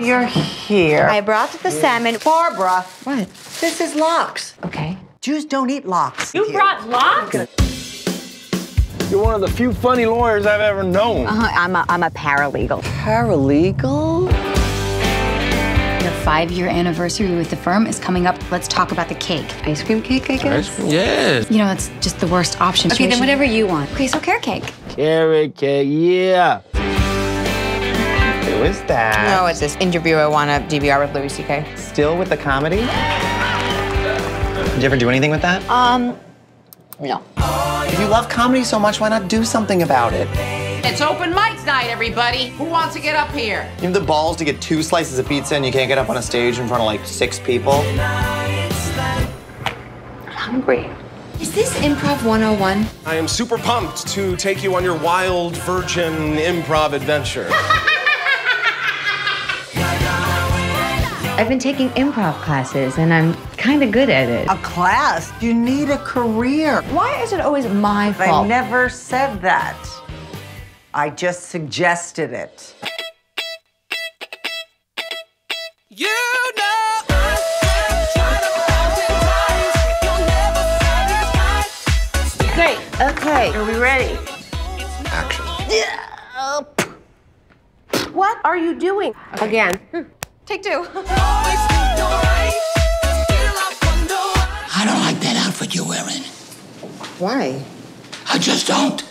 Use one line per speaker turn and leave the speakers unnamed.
You're here.
I brought the salmon.
Barbara,
What?
this is lox.
Okay.
Jews don't eat lox.
You brought lox?
You're one of the few funny lawyers I've ever known.
Uh, I'm a, I'm a paralegal.
Paralegal?
Your five-year anniversary with the firm is coming up. Let's talk about the cake.
Ice cream cake, I guess.
Yes.
You know, it's just the worst option.
Okay, then whatever you want.
Okay, so carrot cake.
Carrot cake, yeah.
Who is that?
No, it's this interview I want a DVR with Louis C.K.
Still with the comedy? Did you ever do anything with that?
Um, no.
If you love comedy so much, why not do something about it?
It's open mic night, everybody. Who wants to get up here?
You have the balls to get two slices of pizza and you can't get up on a stage in front of like six people.
I'm hungry. Is this Improv 101?
I am super pumped to take you on your wild virgin improv adventure.
I've been taking improv classes and I'm kind of good at it.
A class. You need a career.
Why is it always my fault?
I never said that. I just suggested it.
you Great. Okay.
Are we ready?
Action.
What are you doing? Again. Hmm.
Take two.
I don't like that outfit you're wearing.
Why?
I just don't.